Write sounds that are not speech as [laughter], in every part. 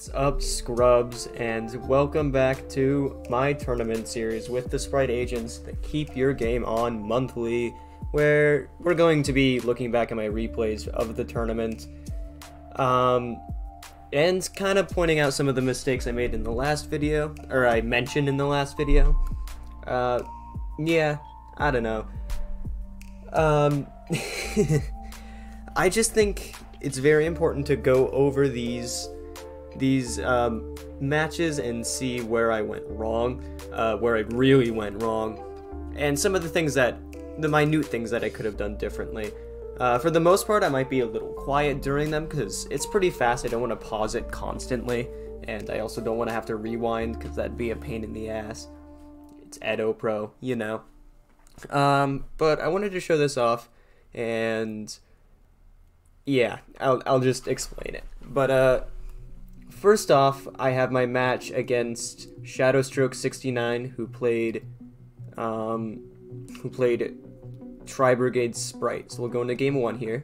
What's up, scrubs, and welcome back to my tournament series with the Spright Agents that keep your game on monthly, where we're going to be looking back at my replays of the tournament, um, and kind of pointing out some of the mistakes I made in the last video, or I mentioned in the last video. Uh, yeah, I don't know. Um, [laughs] I just think it's very important to go over these these um, matches and see where I went wrong, uh, where I really went wrong, and some of the things that the minute things that I could have done differently. Uh, for the most part, I might be a little quiet during them because it's pretty fast. I don't want to pause it constantly, and I also don't want to have to rewind because that'd be a pain in the ass. It's Edo Pro, you know. Um, but I wanted to show this off, and yeah, I'll I'll just explain it. But uh, first off, I have my match against Shadowstroke sixty nine, who played, um, who played Tri Brigade Spright. So we'll go into game one here.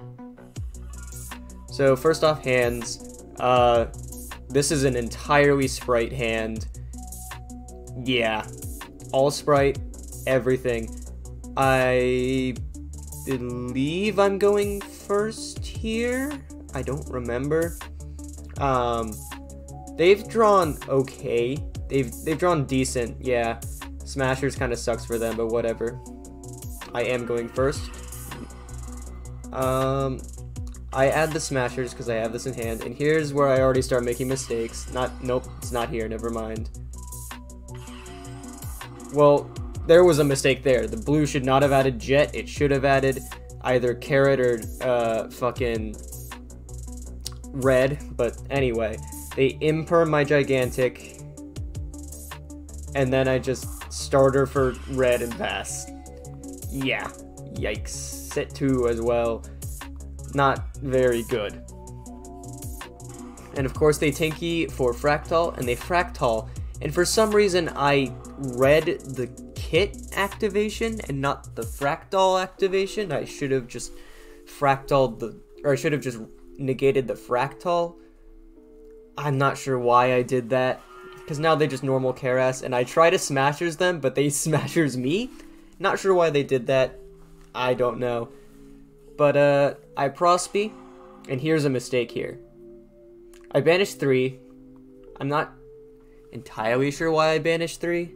So first off, hands. Uh, this is an entirely Spright hand. Yeah, all Spright, everything. I believe I'm going first here. I don't remember. Um, they've drawn okay. They've they've drawn decent. Yeah, Smashers kind of sucks for them, but whatever. I am going first. Um, I add the Smashers because I have this in hand, and here's where I already start making mistakes. Not nope, it's not here. Never mind. Well, there was a mistake there. The blue should not have added Jet. It should have added either Carrot or uh, fucking Red. But anyway, they imperm my Gigantic. And then I just starter for Red and pass. Yeah. Yikes. Set 2 as well. Not very good. And of course they Tinky for Fraktall, and they Fraktall. And for some reason I read the kit activation and not the Fraktall activation. I should have just fractaled the, or I should have just negated the Fraktall. I'm not sure why I did that, because now they just normal Kerass, and I try to smashers them, but they [laughs] smashers me. Not sure why they did that. I don't know. But, uh, I Prospy, and here's a mistake here. I banished 3. I'm not entirely sure why I banished 3.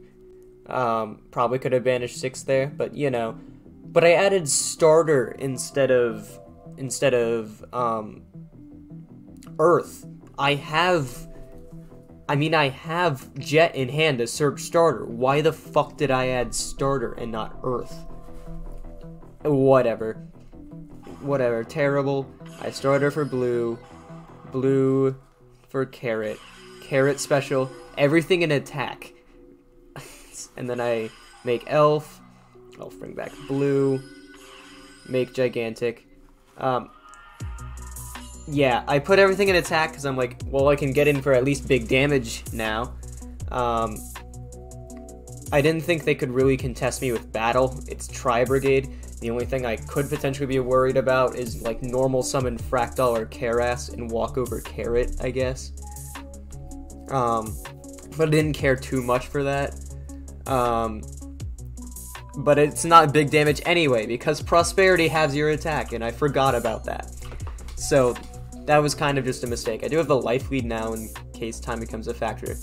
Um, probably could have banished six there, but you know. But I added starter instead of instead of um, Earth. I have. I mean, I have Jet in hand to search starter. Why the fuck did I add starter and not Earth? Whatever. Whatever. Terrible. I starter for blue. Blue for carrot. Carrot special. Everything in attack [laughs] and then I make elf, elf bring back blue, make gigantic. Um, yeah, I put everything in attack because I'm like, well, I can get in for at least big damage now. Um, I didn't think they could really contest me with battle. It's Tri Brigade. The only thing I could potentially be worried about is like normal summon Fraktall or Kerass and walk over Carrot, I guess. Um, but I didn't care too much for that. Um, but it's not big damage anyway, because Prosperity has your attack, and I forgot about that. So, that was kind of just a mistake. I do have the life lead now in case time becomes a factor.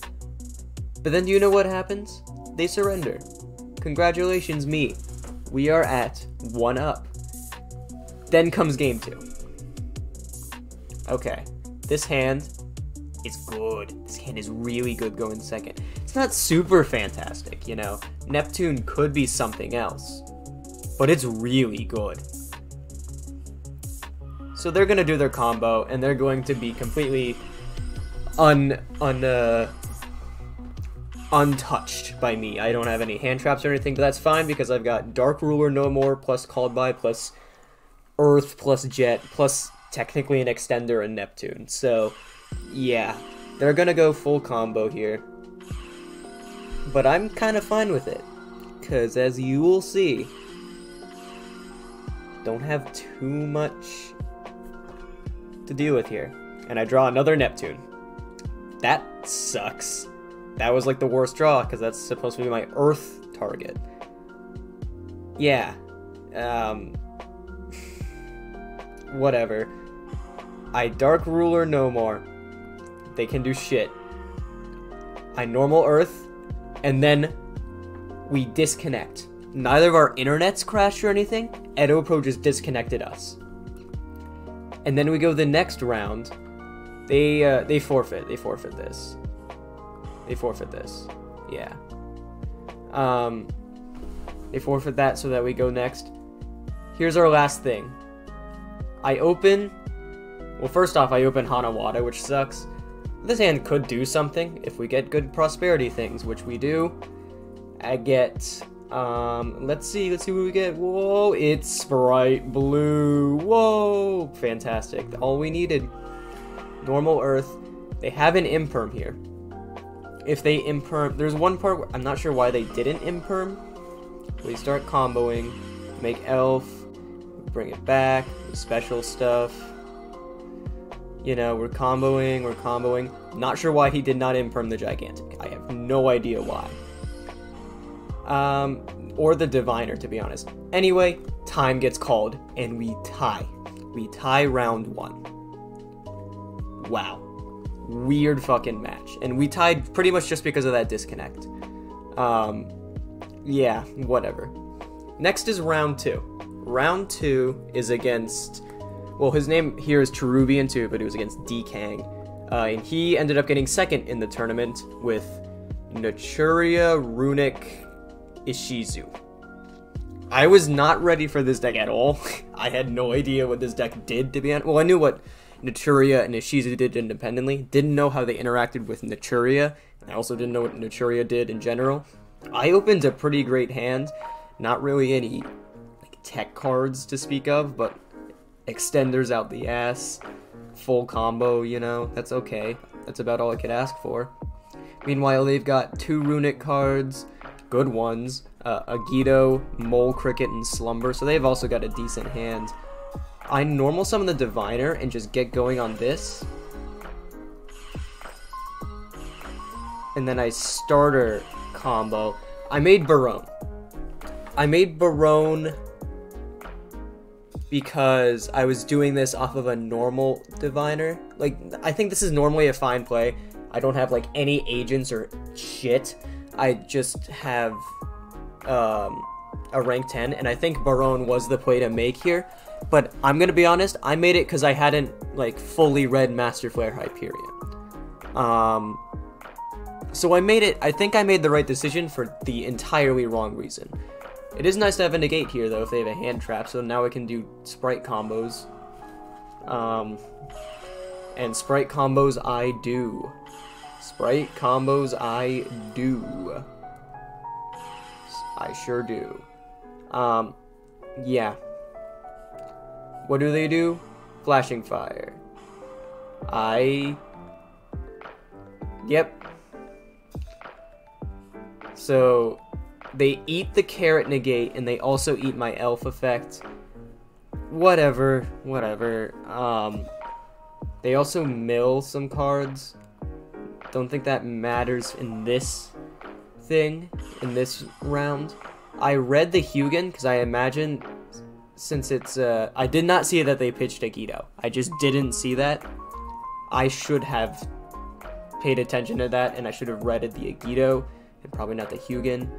But then do you know what happens? They surrender. Congratulations, me. We are at 1 up. Then comes game 2. Okay. This hand is good. This hand is really good going second It's not super fantastic, you know. Neptune could be something else, but it's really good. So they're gonna do their combo, and they're going to be completely un un uh, untouched by me. I don't have any hand traps or anything, but that's fine because I've got Dark Ruler no more, plus Called by, plus Earth, plus Jet, plus technically an Extender and Neptune. So yeah, they're gonna go full combo here but I'm kind of fine with it. Because as you will see, don't have too much to deal with here. And I draw another Neptune. that sucks. That was like the worst draw because that's supposed to be my Earth target. Yeah. Um. [sighs] Whatever. I Dark Ruler no more. They can do shit. I normal Earth, and then we disconnect. Neither of our internets crashed or anything. Edo Pro just disconnected us. And then we go the next round. They uh, they forfeit. They forfeit this. They forfeit this. Yeah. Um, they forfeit that so that we go next. Here's our last thing. I open. Well, first off, I open Hanawada, which sucks. This hand could do something if we get good prosperity things, which we do. I get. Um, let's see, let's see what we get. Whoa, it's bright blue. Whoa, fantastic. All we needed. Normal Earth. They have an imperm here. If they imperm, there's one part where, I'm not sure why they didn't imperm. We start comboing, make elf, bring it back, special stuff. You know, we're comboing, we're comboing. Not sure why he did not imperm the gigantic. I have no idea why. Um, or the diviner, to be honest. Anyway, time gets called, and we tie. We tie round one. Wow. Weird fucking match. And we tied pretty much just because of that disconnect. Um, yeah, whatever. Next is round two. Round two is against. Well, his name here is Cherubian too, but it was against Dekang. Uh, and he ended up getting second in the tournament with Naturia Runick Ishizu. I was not ready for this deck at all. [laughs] I had no idea what this deck did, to be honest. Well, I knew what Naturia and Ishizu did independently. Didn't know how they interacted with Naturia. I also didn't know what Naturia did in general. I opened a pretty great hand. Not really any like tech cards to speak of, but extenders out the ass, full combo, you know, that's okay. That's about all I could ask for. Meanwhile, they've got two Runick cards, good ones, uh, Agido, Mole Cricket, and Slumber, so they've also got a decent hand. I normal summon the Diviner and just get going on this. And then I starter combo. I made Baronne. I made Baronne because I was doing this off of a normal diviner. Like, I think this is normally a fine play. I don't have like any agents or shit. I just have um, a rank 10, and I think Baronne was the play to make here. But I'm gonna be honest, I made it because I hadn't like fully read Master Flare Hyperion. Um, so I made it. I think I made the right decision for the entirely wrong reason. It is nice to have a negate here, though, if they have a hand trap, so now I can do spright combos. Um, and spright combos I do. Spright combos I do. I sure do. Um, yeah. What do they do? Flashing fire. I... Yep. So, they eat the carrot negate and they also eat my elf effect. Whatever, whatever. Um, they also mill some cards. Don't think that matters in this thing, in this round. I read the Hugin because I imagine since it's uh I did not see that they pitched Agido. I just didn't see that. I should have paid attention to that and I should have read it the Agido and probably not the Hugin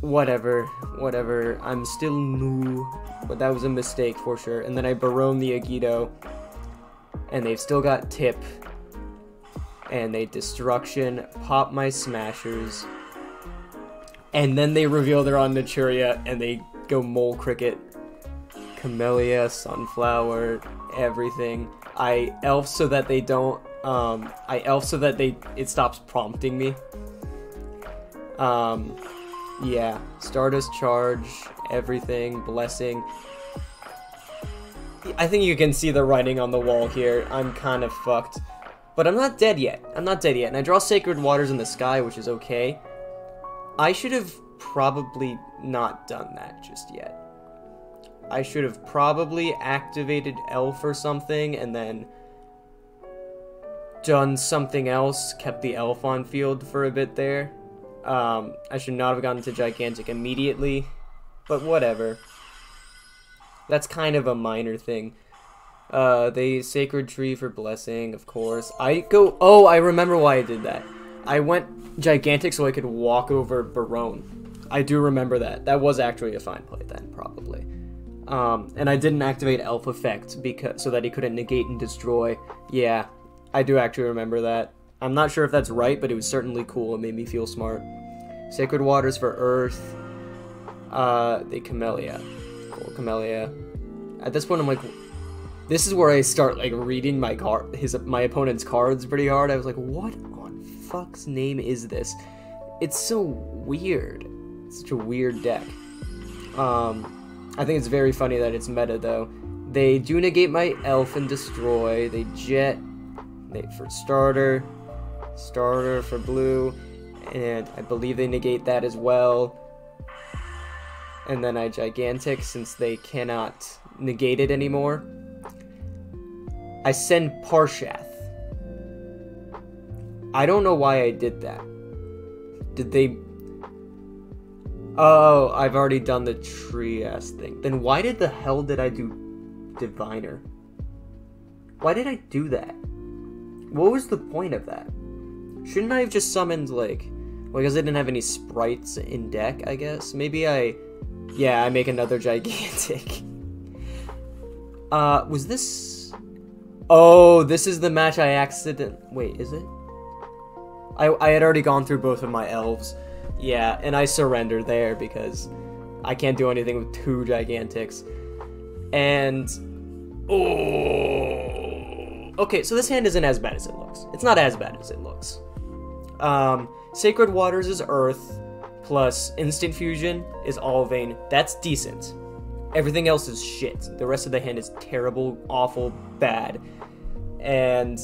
whatever, whatever. I'm still new, but that was a mistake for sure. And then I Baronne the Agido, and they've still got Tip, and they Destruction, pop my Smashers, and then they reveal they're on Naturia, and they go Mole Cricket, Camellia, Sunflower, everything. I elf so that they don't, um, I elf so that they, it stops prompting me. Um, yeah, Stardust Charge, everything, Blessing. I think you can see the writing on the wall here. I'm kind of fucked. But I'm not dead yet. I'm not dead yet. And I draw Sacred Waters in the sky, which is okay. I should have probably not done that just yet. I should have probably activated Elf or something and then done something else, kept the elf on field for a bit there. Um, I should not have gotten to Gigantic immediately, but whatever. That's kind of a minor thing. Uh, the Sacred Tree for Blessing, of course. I go... Oh, I remember why I did that. I went Gigantic so I could walk over Baronne. I do remember that. That was actually a fine play then, probably. Um, and I didn't activate Elf Effect because so that he couldn't negate and destroy. Yeah, I do actually remember that. I'm not sure if that's right, but it was certainly cool. It made me feel smart. Sacred Waters for Earth. Uh, the Camellia. Cool, Camellia. At this point, I'm like, this is where I start like reading my card, his my opponent's cards pretty hard. I was like, what on fuck's name is this? It's so weird. It's such a weird deck. Um, I think it's very funny that it's meta though. They do negate my elf and destroy. They jet. They for starter, starter for blue, and I believe they negate that as well. And then I gigantic since they cannot negate it anymore. I send Parshath. I don't know why I did that. Did they Oh, I've already done the tree ass thing. Then why did the hell did I do diviner? Why did I do that? What was the point of that? Shouldn't I have just summoned like well, because I didn't have any sprights in deck, I guess. Maybe I yeah, I make another [laughs] gigantic. uh was this Oh, this is the match I accident wait, is it? I I had already gone through both of my elves. Yeah, and I surrender there because I can't do anything with two Gigantics. And. Oh. Okay, so this hand isn't as bad as it looks. It's not as bad as it looks. Um, Sacred Waters is Earth, plus Instant Fusion is Ulvane. That's decent. Everything else is shit. The rest of the hand is terrible, awful, bad. And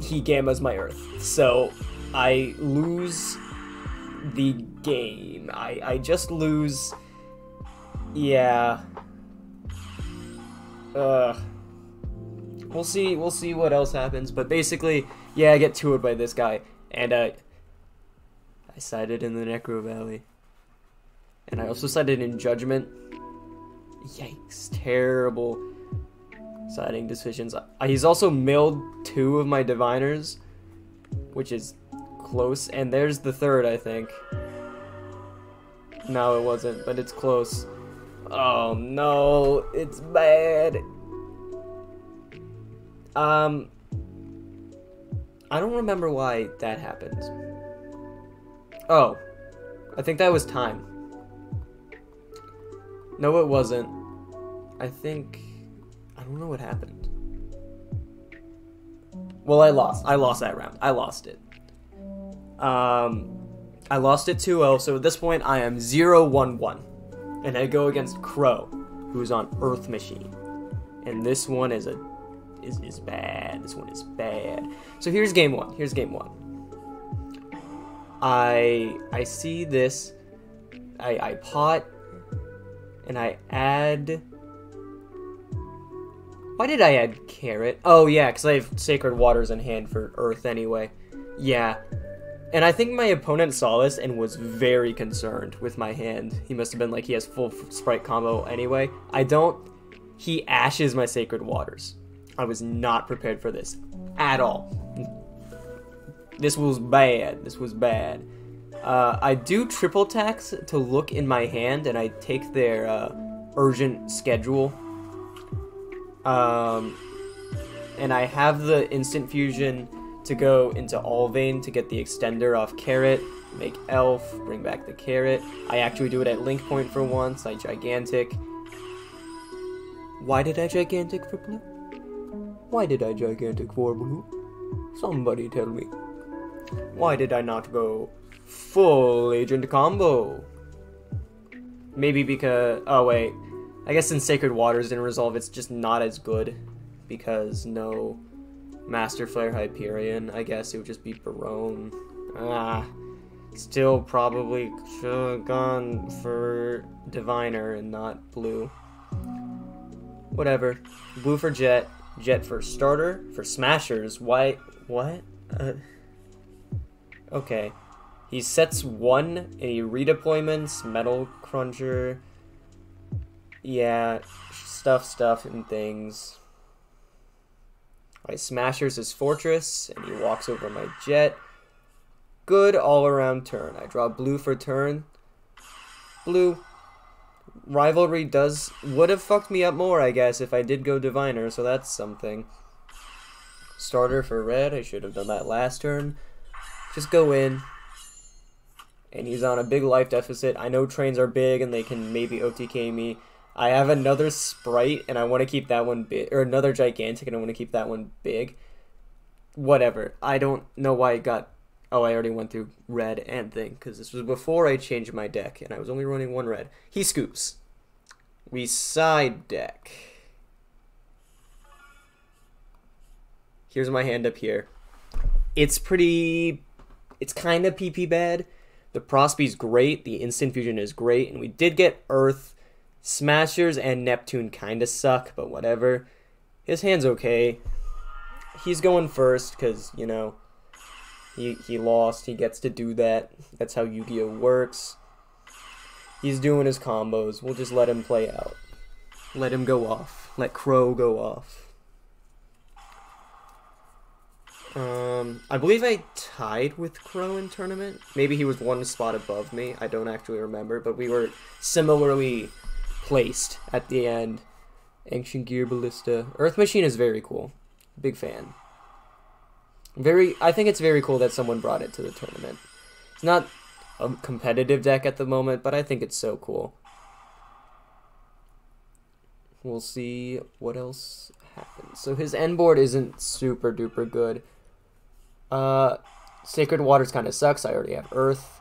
he gammas my Earth. So I lose the game. I, I just lose. Yeah. Ugh. We'll see. We'll see what else happens. But basically, yeah, I get toured by this guy, and uh, I sided in the Necro Valley, and I also sided in Judgment. Yikes! Terrible siding decisions. He's also milled two of my diviners, which is close. And there's the third, I think. No, it wasn't, but it's close. Oh no, it's bad. Um, I don't remember why that happened. Oh, I think that was time. No, it wasn't. I think I don't know what happened. Well, I lost. I lost that round. I lost it. Um, I lost it 2-0, so at this point I am 0-1-1. And I go against Crow, who's on Earth Machine. And this one is a is, is bad. This one is bad. So here's game one. Here's game one. I I see this. I I pot and I add why did I add carrot? Oh yeah, because I have sacred waters in hand for earth anyway. Yeah, and I think my opponent saw this and was very concerned with my hand. He must have been like, he has full spright combo anyway. I don't. He ashes my Sacred Waters. I was not prepared for this at all. This was bad. This was bad. Uh, I do triple tax to look in my hand, and I take their uh, urgent schedule. Um, and I have the instant fusion to go into Ulvane to get the extender off Carrot, make Elf, bring back the Carrot. I actually do it at Link Point for once, I Gigantic. Why did I Gigantic for blue? Why did I Gigantic for blue? Somebody tell me. Why did I not go full agent combo? Maybe because. Oh, wait. I guess since Sacred Waters didn't resolve, it's just not as good. Because no Master Flare Hyperion. I guess it would just be Baronne. Ah, still probably should have gone for Diviner and not blue. Whatever. Blue for Jet. Jet for starter. For smashers, why? What? Uh, okay. He sets one he redeployments, Metal Cruncher. Yeah, stuff, stuff, and things. Alright, Smashers his Fortress, and he walks over my Jet. Good all around turn. I draw blue for turn. Blue. Rivalry does would have fucked me up more, I guess, if I did go Diviner, so that's something. Starter for red, I should have done that last turn. Just go in. And he's on a big life deficit. I know trains are big and they can maybe OTK me. I have another Spright and I want to keep that one big, or another Gigantic and I want to keep that one big. Whatever. I don't know why it got Oh, I already went through red and thing because this was before I changed my deck and I was only running one red. He scoops. We side deck. Here's my hand up here. It's pretty. It's kind of PP bad. The Prospy's great. The Instant Fusion is great. And we did get Earth. Smashers and Neptune kind of suck, but whatever. His hand's okay. He's going first because, you know, he, he lost. He gets to do that. That's how Yu-Gi-Oh works. He's doing his combos. We'll just let him play out. Let him go off. Let Crow go off. Um, I believe I tied with Crow in tournament. Maybe he was one spot above me. I don't actually remember, but we were similarly placed at the end. Ancient Gear Ballista. Earth Machine is very cool. Big fan. Very, I think it's very cool that someone brought it to the tournament. It's not a competitive deck at the moment, but I think it's so cool. We'll see what else happens. So his end board isn't super duper good. Uh, Sacred Waters kind of sucks. I already have Earth.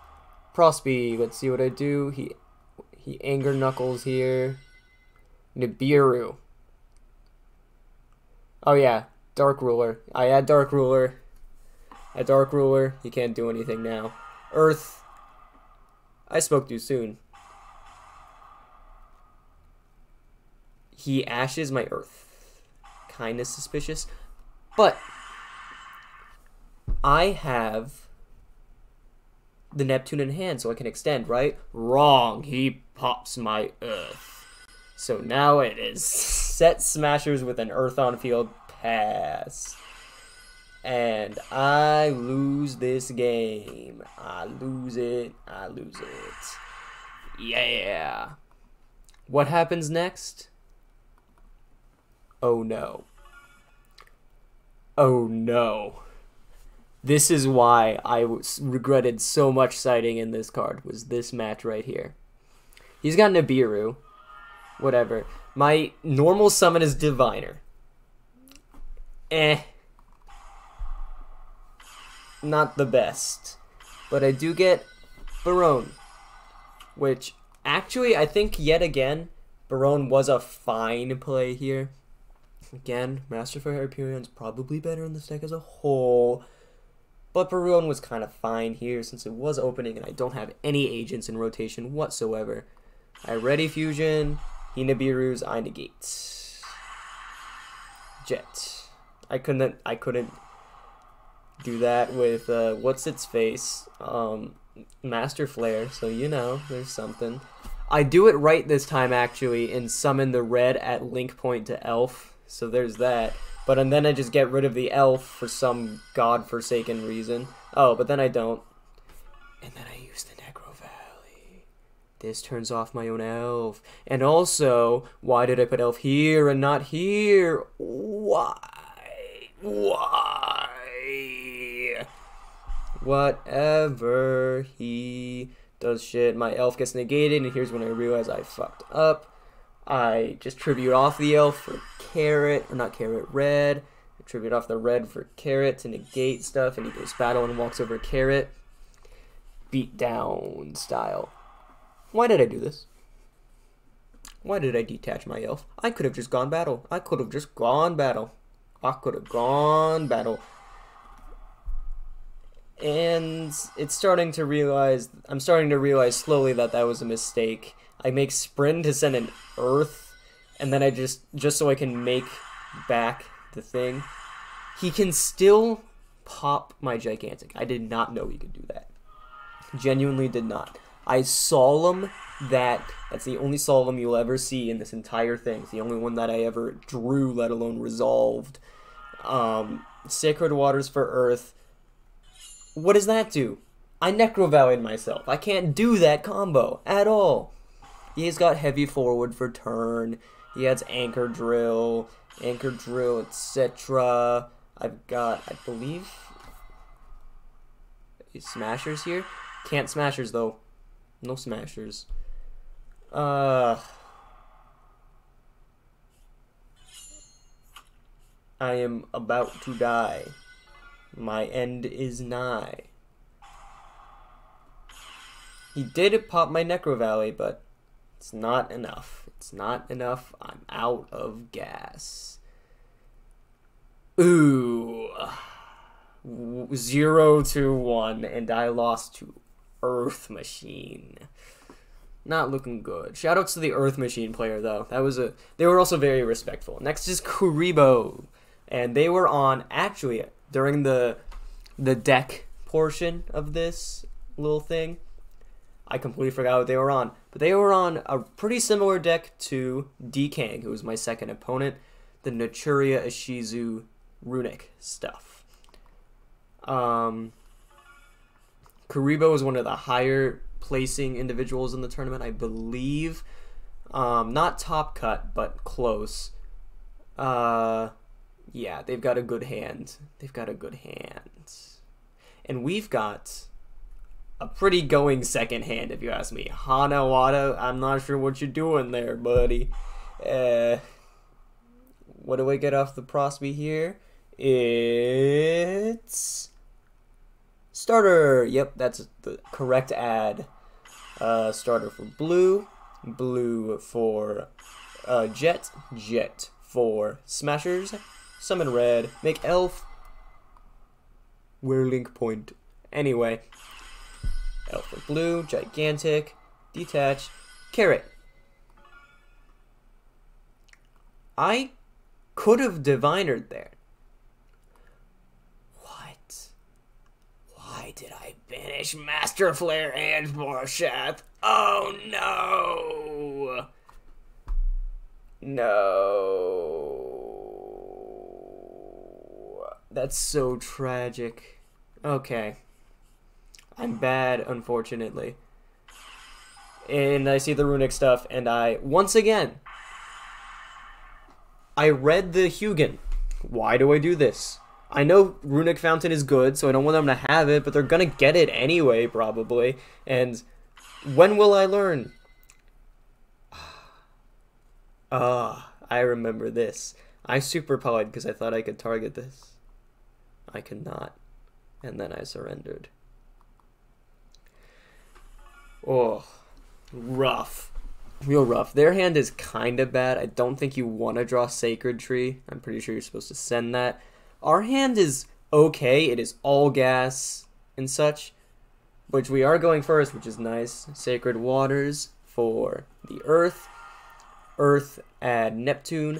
Prospy, let's see what I do. He he Anger Knuckles here. Nibiru. Oh yeah, Dark Ruler. I had Dark Ruler. A Dark Ruler, he can't do anything now. Earth, I spoke too soon. He ashes my Earth. Kinda suspicious. But, I have the Neptune in hand, so I can extend, right? Wrong. He pops my Earth. So now it is set Smashers with an Earth on field pass. And I lose this game. I lose it. I lose it. Yeah. What happens next? Oh no. Oh no. This is why I regretted so much siding in this card, was this match right here. He's got Nibiru. Whatever. My normal summon is Diviner. Eh not the best. But I do get Baronne, which actually I think yet again Baronne was a fine play here. Again, Master for Hyperion's probably better in this deck as a whole. But Baronne was kind of fine here since it was opening and I don't have any agents in rotation whatsoever. I ready fusion, he Nibiru's, I negate. Jet. I couldn't I couldn't do that with uh, what's its face, um, Master Flare. So you know, there's something. I do it right this time actually, and summon the red at link point to Elf. So there's that. But and then I just get rid of the elf for some god-forsaken reason. Oh, but then I don't. And then I use the Necro Valley. This turns off my own elf. And also, why did I put elf here and not here? Why? Why? Whatever. He does shit. My elf gets negated, and here's when I realize I fucked up. I just tribute off the elf for carrot, or not carrot, red. I tribute off the red for carrot to negate stuff, and he goes battle and walks over carrot. Beat down style. Why did I do this? Why did I detach my elf? I could have just gone battle. I could have just gone battle. I could have gone battle and it's starting to realize I'm starting to realize slowly that that was a mistake. I make sprint to send an earth, and then I just just so I can make back the thing, he can still pop my gigantic. I did not know he could do that. Genuinely did not. I solemn that that's the only solemn you'll ever see in this entire thing. It's the only one that I ever drew, let alone resolved. Um, Sacred Waters for Earth. What does that do? I Necrovalleyed myself. I can't do that combo at all. He's got heavy forward for turn. He has anchor drill, anchor drill, etc. I've got, I believe, smashers here. Can't smashers though. No smashers. Uh. I am about to die. My end is nigh. He did pop my Necro Valley, but it's not enough. It's not enough. I'm out of gas. Ooh. Zero to one, and I lost to Earth Machine. Not looking good. Shoutouts to the Earth Machine player though. That was a they were also very respectful. Next is Kuribo. And they were on actually during the the deck portion of this little thing. I completely forgot what they were on. But they were on a pretty similar deck to Dekang, who was my second opponent. The Naturia Ishizu Runick stuff. Um, Kuriboh was one of the higher placing individuals in the tournament, I believe. Um, not top cut, but close. Uh, yeah, they've got a good hand. They've got a good hand. And we've got a pretty going second hand, if you ask me. Hanawada, I'm not sure what you're doing there, buddy. Uh, what do I get off the Prosby here? It's starter. Yep, that's the correct ad. Uh, starter for blue, blue for uh, jet, jet for smashers, summon red, make elf. Where link point? Anyway, for blue, gigantic, detach, carrot. I could have divinered there. What? Why did I banish Master Flare and Parshath? Oh no! No. That's so tragic. Okay. I'm bad, unfortunately. And I see the Runick stuff, and I, once again, I read the Hugin. Why do I do this? I know Runick Fountain is good, so I don't want them to have it, but they're gonna get it anyway, probably. And when will I learn? [sighs] Ah, I remember this. I super because I thought I could target this. I could not. And then I surrendered. Oh, rough. Real rough. Their hand is kind of bad. I don't think you want to draw Sacred Tree. I'm pretty sure you're supposed to send that. Our hand is okay. It is all gas and such, which we are going first, which is nice. Sacred Waters for the Earth. Earth add Neptune.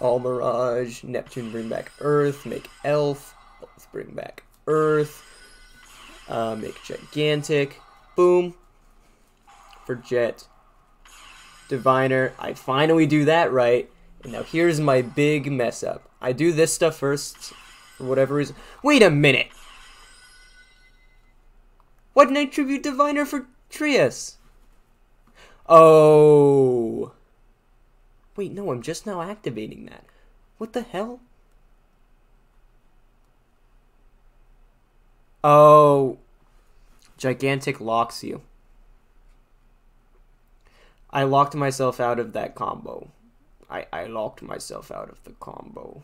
All Mirage. Neptune bring back Earth. Make Elf. Elf bring back Earth. Uh, make Gigantic. Boom. For Jet. Diviner. I finally do that right. And now here's my big mess up. I do this stuff first, for whatever reason. Wait a minute! Why didn't I tribute Diviner for Trias? Oh. Wait, no, I'm just now activating that. What the hell? Oh. Gigantic locks you. I locked myself out of that combo. I, I locked myself out of the combo.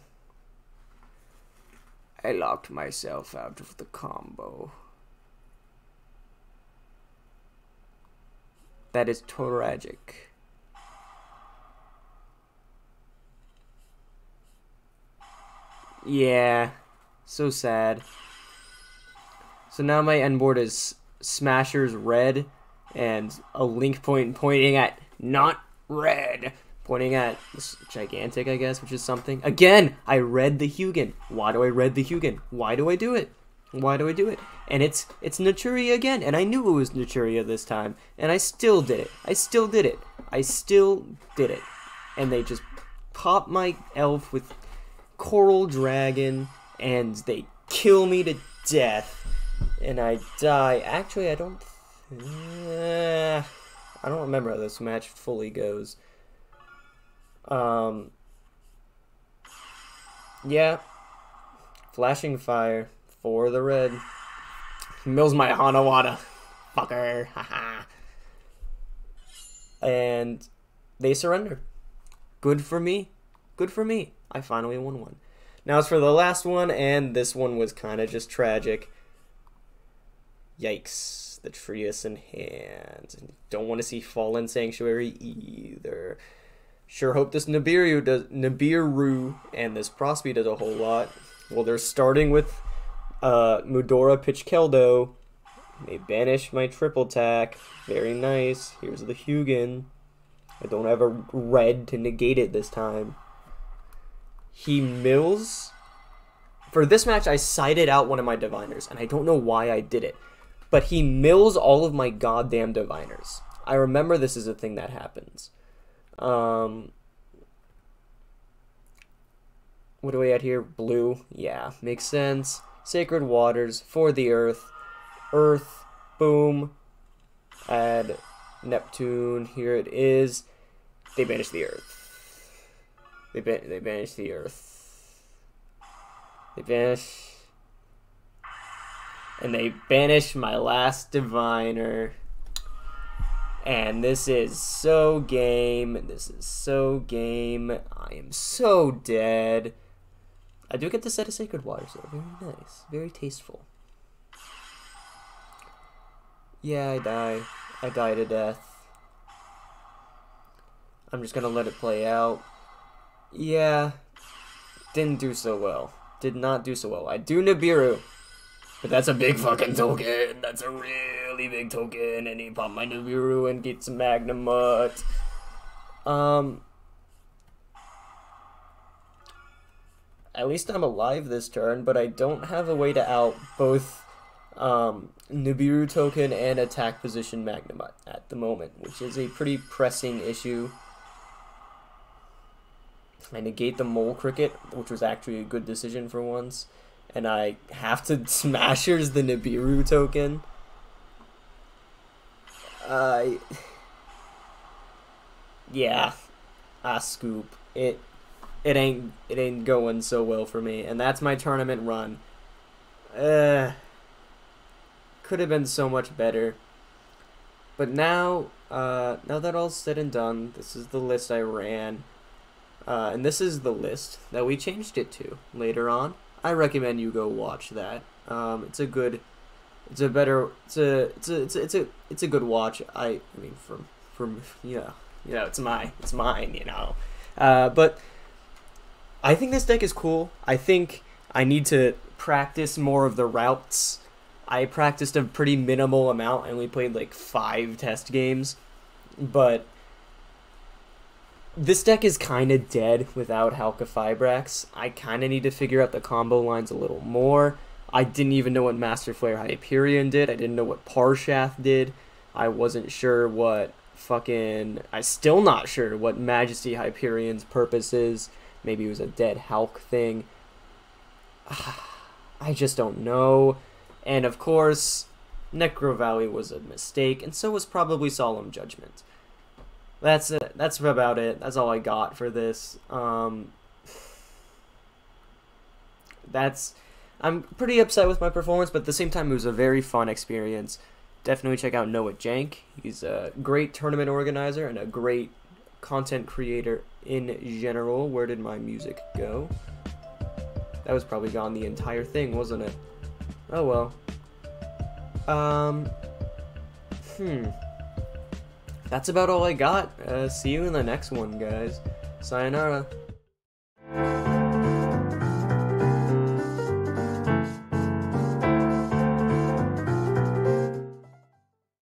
I locked myself out of the combo. That is tragic. Yeah, so sad. So now my end board is Smashers red and a link point pointing at not red pointing at gigantic, I guess, which is something. Again, I read the Hugin. Why do I read the Hugin? Why do I do it? Why do I do it? And it's it's Naturia again, and I knew it was Naturia this time, and I still did it. I still did it. I still did it. And they just pop my elf with Coral Dragon, and they kill me to death, and I die. Actually, I don't. Uh, I don't remember how this match fully goes. Um. Yeah. Flashing fire for the red. Mills my Hanawada. Fucker. Haha. and they surrender. Good for me. Good for me. I finally won one. Now as for the last one, and this one was kind of just tragic. Yikes. The Trias in hand. Don't want to see Fallen Sanctuary either. Sure hope this Nibiru does Nibiru and this Prosby does a whole lot. Well, they're starting with uh, Mudora Pitchkeldo. They banish my triple attack. Very nice. Here's the Hugin. I don't have a red to negate it this time. He mills. For this match, I sided out one of my diviners, and I don't know why I did it. But he mills all of my goddamn diviners. I remember this is a thing that happens. Um, what do we add here? Blue. Yeah, makes sense. Sacred Waters for the Earth. Earth. Boom. Add Neptune. Here it is. They banish the Earth. They ban they banish the Earth. They banish. And they banish my last diviner. And this is so game. This is so game. I am so dead. I do get to set a Sacred Waters though. Very nice. Very tasteful. Yeah, I die. I die to death. I'm just gonna let it play out. Yeah. Didn't do so well. Did not do so well. I do Nibiru. But that's a big fucking token. That's a really big token. And he popped my Nibiru and gets Magnemite. Um, at least I'm alive this turn, but I don't have a way to out both um, Nibiru token and attack position Magnemite at the moment, which is a pretty pressing issue. I negate the Mole Cricket, which was actually a good decision for once, and I have to [laughs] Smashers the Nibiru token. I... Uh, yeah, I scoop. It it ain't it ain't going so well for me, and that's my tournament run. Uh, could have been so much better. But now, uh, now that all's said and done, this is the list I ran, uh, and this is the list that we changed it to later on. I recommend you go watch that. Um, it's a good, it's a better, it's a, it's a, it's a, it's a, it's a good watch. I, I mean, from, from, [laughs] yeah, you know, it's my, it's mine, you know. Uh, but I think this deck is cool. I think I need to practice more of the routes. I practiced a pretty minimal amount. I only played like five test games. But this deck is kind of dead without Halqifibrax. I kind of need to figure out the combo lines a little more. I didn't even know what Master Flare Hyperion did. I didn't know what Parshath did. I wasn't sure what fucking... I'm still not sure what Majesty Hyperion's purpose is. Maybe it was a dead Hulk thing. [sighs] I just don't know. And of course, Necro Valley was a mistake, and so was probably Solemn Judgment. That's it. That's about it. That's all I got for this. Um, that's. I'm pretty upset with my performance, but at the same time, it was a very fun experience. Definitely check out Noah Jank. He's a great tournament organizer and a great content creator in general. Where did my music go? That was probably gone the entire thing, wasn't it? Oh well. Um. Hmm that's about all I got. Uh, see you in the next one, guys. Sayonara.